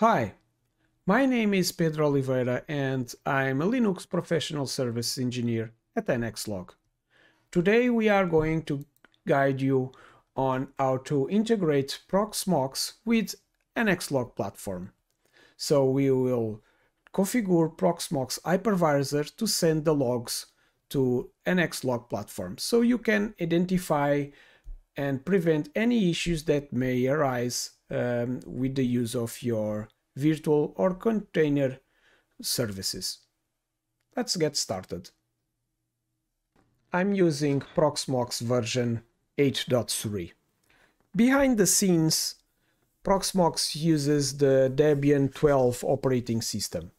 Hi, my name is Pedro Oliveira and I'm a Linux Professional Service Engineer at NXLog. Today we are going to guide you on how to integrate Proxmox with NXLog platform. So we will configure Proxmox hypervisor to send the logs to NXLog platform so you can identify and prevent any issues that may arise um, with the use of your virtual or container services. Let's get started. I'm using Proxmox version 8.3. Behind the scenes, Proxmox uses the Debian 12 operating system.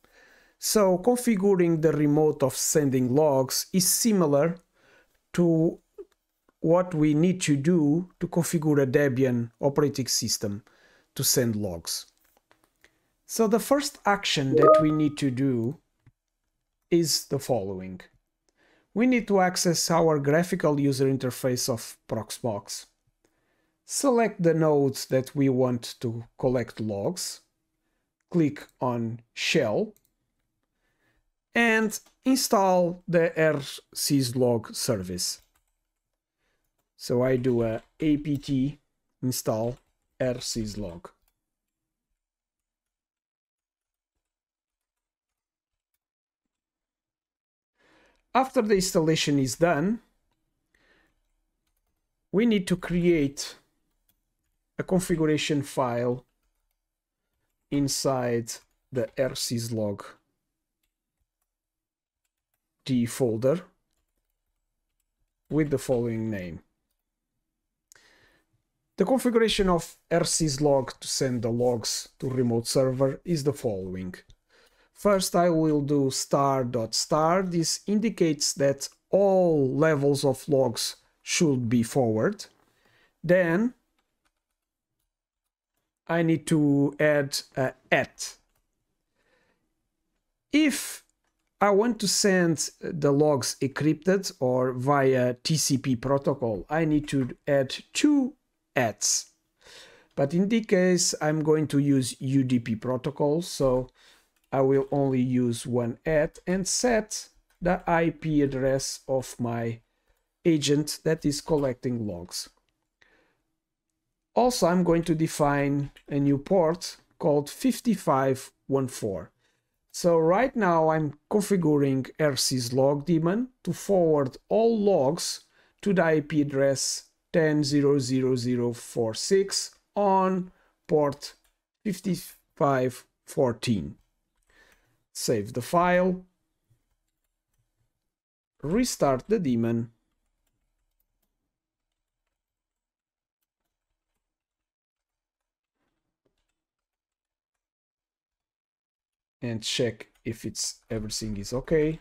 So configuring the remote of sending logs is similar to what we need to do to configure a Debian operating system to send logs. So the first action that we need to do is the following. We need to access our graphical user interface of Proxmox. Select the nodes that we want to collect logs. Click on Shell and install the rsyslog service. So I do a apt install rsyslog. After the installation is done, we need to create a configuration file inside the rsyslog d folder with the following name. The configuration of rsyslog to send the logs to remote server is the following. First, I will do star dot .star. This indicates that all levels of logs should be forward. Then I need to add a at. If I want to send the logs encrypted or via TCP protocol, I need to add two ats. But in this case, I'm going to use UDP protocol, so I will only use one at and set the IP address of my agent that is collecting logs. Also, I'm going to define a new port called 5514. So right now I'm configuring rsyslog daemon to forward all logs to the IP address 10.0.0.0.46 on port 5514. Save the file, restart the daemon, and check if it's everything is okay.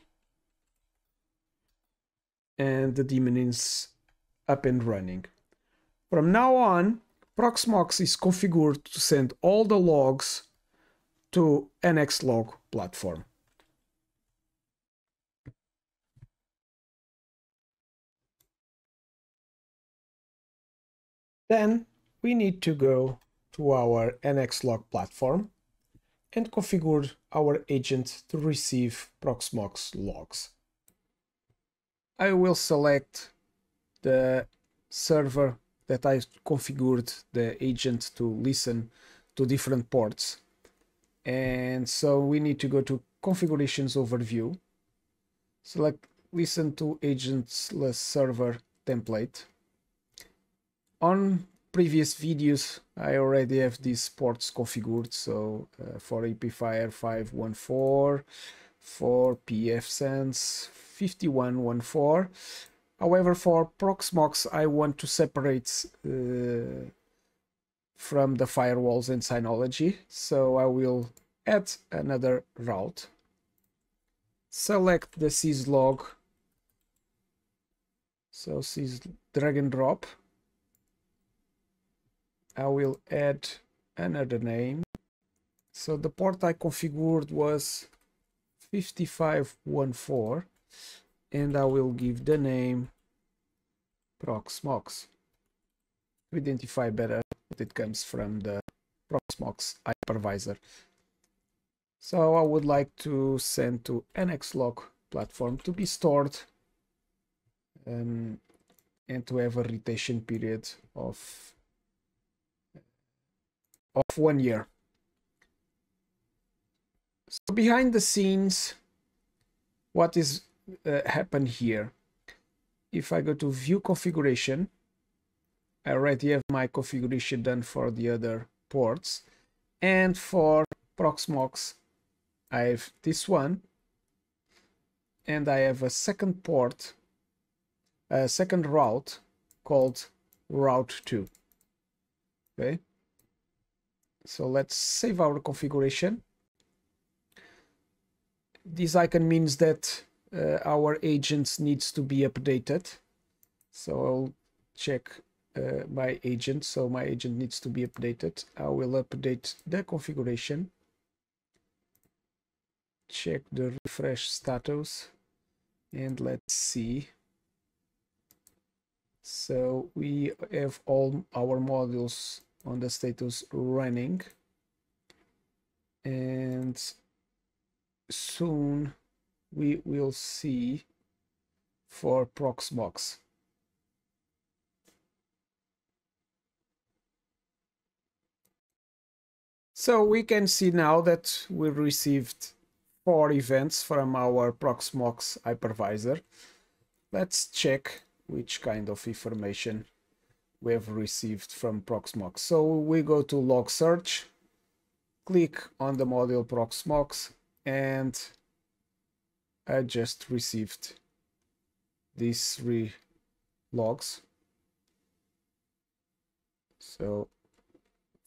And the daemon is up and running. From now on, Proxmox is configured to send all the logs to NXLog platform. Then we need to go to our NXLog platform and configure our agent to receive Proxmox logs. I will select the server that I configured the agent to listen to different ports. And so we need to go to configurations overview, select listen to agentless server template. On previous videos, I already have these ports configured. So uh, for IPFire 514, for pfSense 5114, However, for Proxmox, I want to separate uh, from the firewalls and Synology. So I will add another route. Select the syslog. So sys drag and drop. I will add another name. So the port I configured was 5514 and I will give the name Proxmox to identify better that it comes from the Proxmox hypervisor. So I would like to send to nxlog platform to be stored um, and to have a retention period of of one year. So behind the scenes, what is uh, happened here? If I go to view configuration, I already have my configuration done for the other ports. And for Proxmox, I have this one. And I have a second port, a second route called route 2. Okay. So let's save our configuration. This icon means that uh, our agents needs to be updated. So I'll check Uh, my agent. So my agent needs to be updated. I will update the configuration. Check the refresh status and let's see. So we have all our modules on the status running and soon we will see for Proxmox. So we can see now that we received four events from our Proxmox hypervisor. Let's check which kind of information we have received from Proxmox. So we go to log search, click on the module Proxmox, and I just received these three logs. So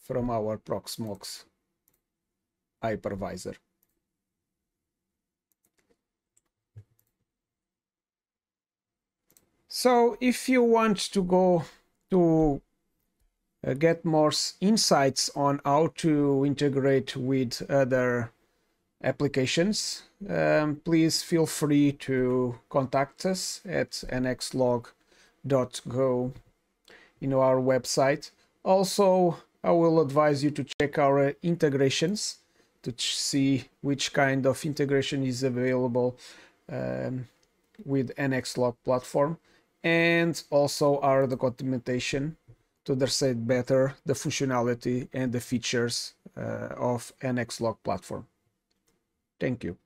from our Proxmox hypervisor. So if you want to go to uh, get more insights on how to integrate with other applications, um, please feel free to contact us at nxlog.co in our website. Also, I will advise you to check our integrations to see which kind of integration is available um, with NXLog platform and also our documentation to understand better the functionality and the features uh, of NXLog platform. Thank you.